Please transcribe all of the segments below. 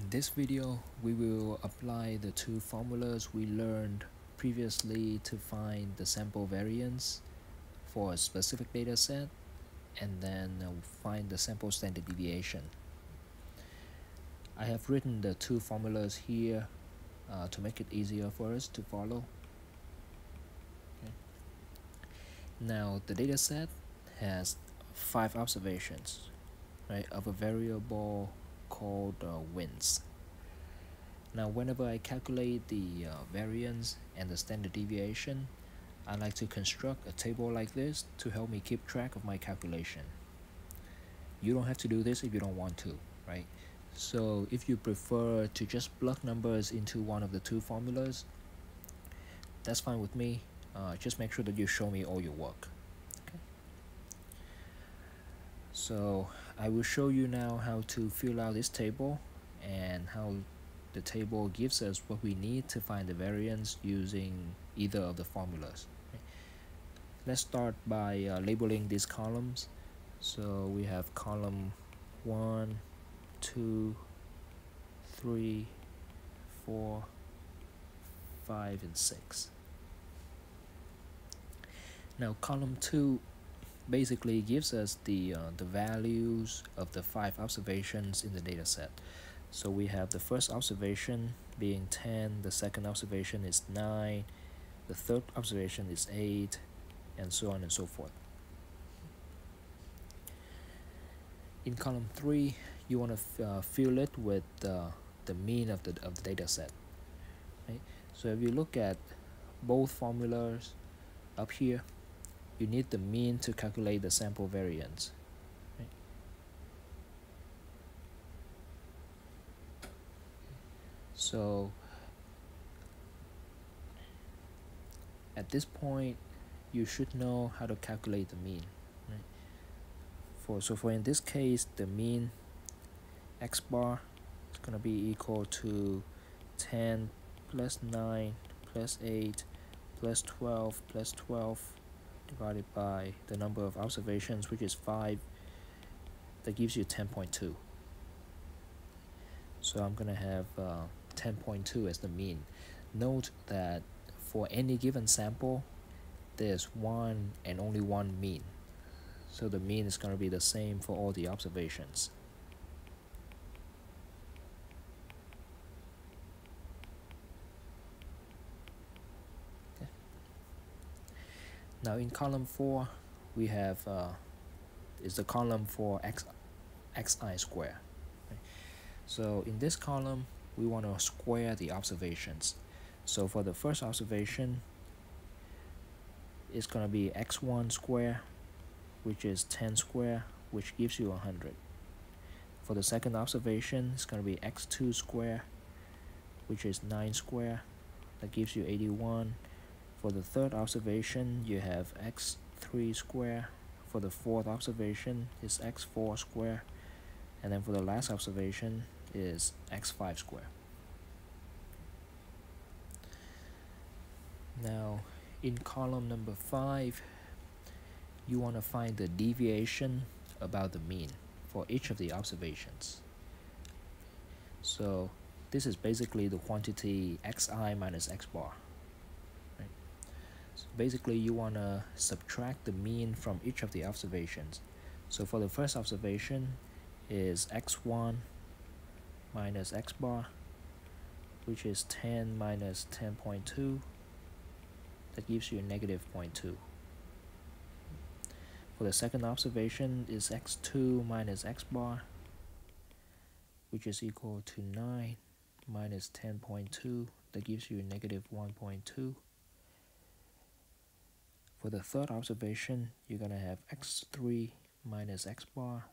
In this video, we will apply the two formulas we learned previously to find the sample variance for a specific data set and then find the sample standard deviation. I have written the two formulas here uh, to make it easier for us to follow. Okay. Now the data set has five observations right, of a variable called winds. Now whenever I calculate the uh, variance and the standard deviation, I like to construct a table like this to help me keep track of my calculation. You don't have to do this if you don't want to, right? So if you prefer to just plug numbers into one of the two formulas, that's fine with me. Uh, just make sure that you show me all your work. Okay. So I will show you now how to fill out this table and how the table gives us what we need to find the variance using either of the formulas. Let's start by uh, labeling these columns. So we have column 1, two, three, four, five, and 6. Now column 2 basically gives us the, uh, the values of the five observations in the data set. So we have the first observation being 10, the second observation is 9, the third observation is 8, and so on and so forth. In column 3, you want to uh, fill it with uh, the mean of the, of the data set. Right? So if you look at both formulas up here, you need the mean to calculate the sample variance. Right? So at this point, you should know how to calculate the mean. Right? For so for in this case, the mean x bar is going to be equal to 10 plus 9 plus 8 plus 12 plus 12 divided by the number of observations which is 5 that gives you 10.2 so I'm gonna have uh, 10.2 as the mean. Note that for any given sample there's one and only one mean. So the mean is going to be the same for all the observations Now in column 4, we have uh, is the column for x, xi square. So in this column, we want to square the observations. So for the first observation, it's going to be x1 square, which is 10 square, which gives you 100. For the second observation, it's going to be x2 square, which is 9 square, that gives you 81 for the third observation, you have x3 square. For the fourth observation is x4 square. And then for the last observation is x5 square. Now, in column number 5, you want to find the deviation about the mean for each of the observations. So, this is basically the quantity xi minus x bar basically you want to subtract the mean from each of the observations. So for the first observation is x1 minus x bar which is 10 minus 10.2 that gives you a negative 0.2 for the second observation is x2 minus x bar which is equal to 9 minus 10.2 that gives you a negative 1.2 for the third observation, you're going to have x3 minus x bar.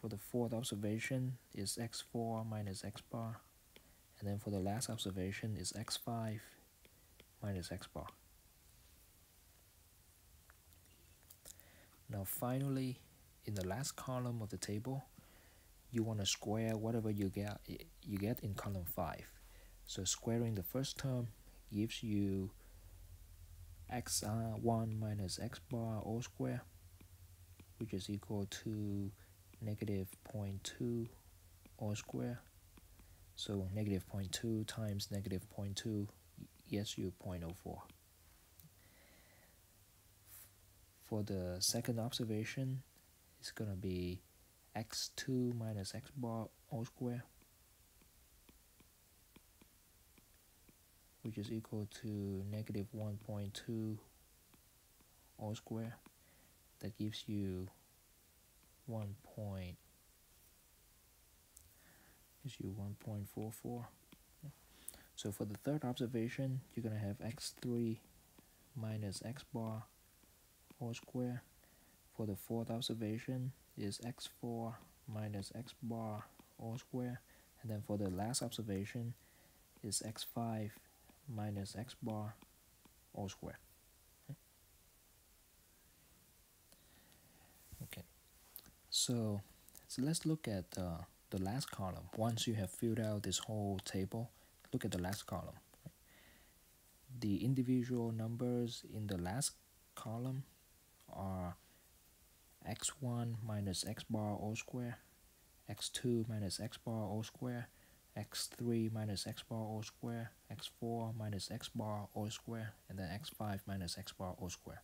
For the fourth observation is x4 minus x bar. And then for the last observation is x5 minus x bar. Now finally, in the last column of the table, you want to square whatever you get you get in column 5. So squaring the first term gives you x1 minus x bar all square which is equal to negative 0.2 all square So negative 0.2 times negative 0.2 gets you 0.04. For the second observation, it's going to be x2 minus x bar all square which is equal to negative 1.2 all square. That gives you 1 point gives you 1.44 so for the third observation you're gonna have x3 minus x bar all square. For the fourth observation is x4 minus x bar all square. And then for the last observation is x5 minus x bar all square. Okay, so, so let's look at uh, the last column. Once you have filled out this whole table, look at the last column. The individual numbers in the last column are x1 minus x bar all square, x2 minus x bar all square, x3 minus x bar all square, x4 minus x bar all square, and then x5 minus x bar all square.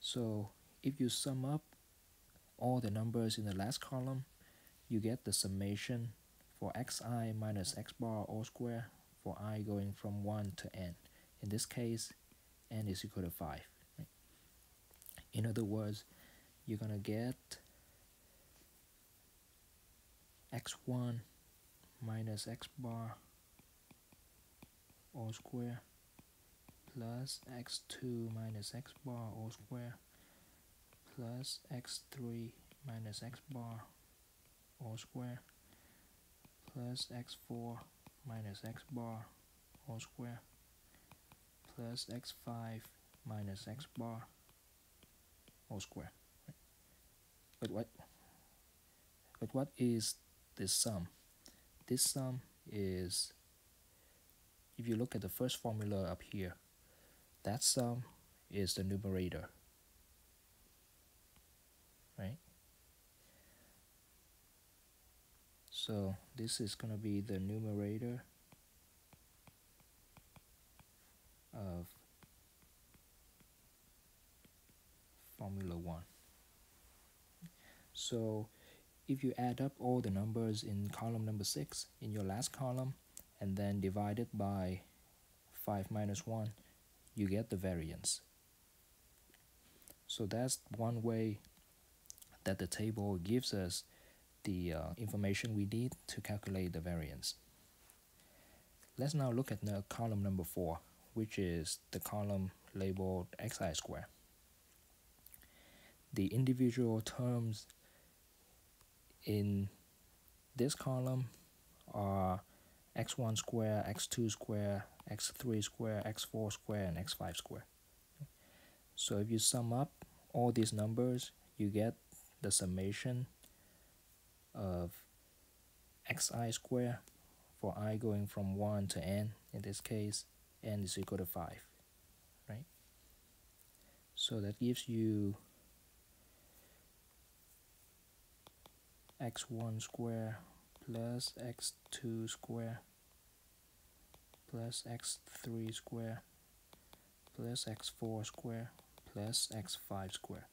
So if you sum up all the numbers in the last column, you get the summation for xi minus x bar all square for i going from 1 to n. In this case, n is equal to 5. In other words, you're going to get x1 minus x bar all square plus x2 minus x bar all square plus x3 minus x bar all square plus x4 minus x bar all square plus x5 minus x bar all square. But what but what is this sum this sum is if you look at the first formula up here that sum is the numerator. Right? So this is going to be the numerator of formula 1 so if you add up all the numbers in column number 6 in your last column and then divide it by 5 minus 1, you get the variance. So that's one way that the table gives us the uh, information we need to calculate the variance. Let's now look at the column number 4, which is the column labeled xi square. The individual terms in this column are x1 square, x2 square, x3 square, x4 square, and x5 square. So if you sum up all these numbers, you get the summation of xi square for i going from 1 to n. In this case, n is equal to 5, right? So that gives you x1 square plus x2 square plus x3 square plus x4 square plus x5 square.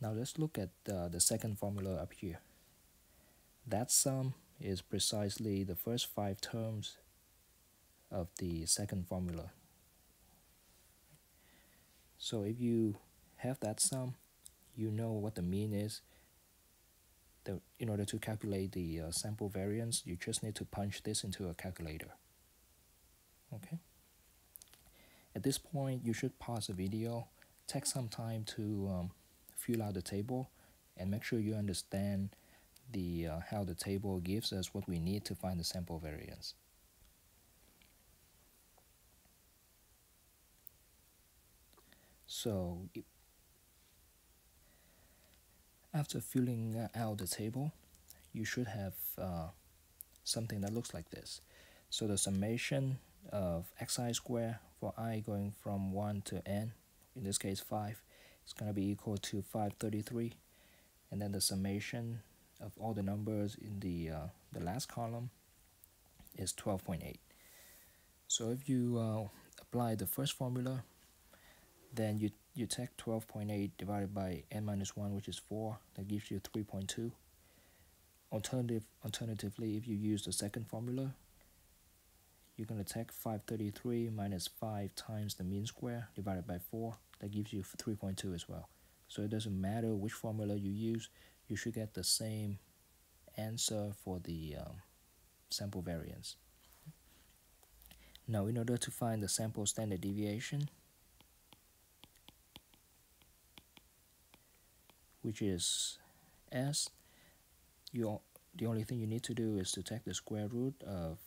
Now let's look at uh, the second formula up here. That sum is precisely the first five terms of the second formula. So if you have that sum, you know what the mean is the, in order to calculate the uh, sample variance, you just need to punch this into a calculator. Okay. At this point, you should pause the video, take some time to um, fill out the table, and make sure you understand the uh, how the table gives us what we need to find the sample variance. So after filling out the table, you should have uh, something that looks like this. So the summation of xi square for i going from 1 to n, in this case 5, is going to be equal to 533. And then the summation of all the numbers in the, uh, the last column is 12.8 so if you uh, apply the first formula then you you take 12.8 divided by n minus 1 which is 4 that gives you 3.2 alternative alternatively if you use the second formula you're going to take 533 minus 5 times the mean square divided by 4 that gives you 3.2 as well. So it doesn't matter which formula you use you should get the same answer for the um, sample variance. Now in order to find the sample standard deviation which is s. You the only thing you need to do is to take the square root of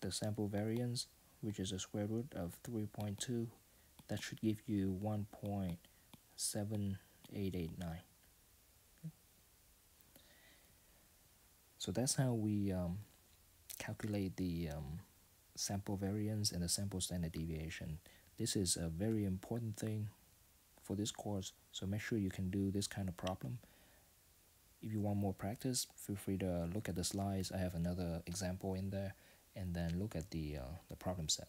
the sample variance which is a square root of 3.2 that should give you 1.7889 so that's how we um, calculate the um, sample variance and the sample standard deviation. This is a very important thing for this course. So make sure you can do this kind of problem. If you want more practice feel free to look at the slides. I have another example in there. And then look at the uh, the problem set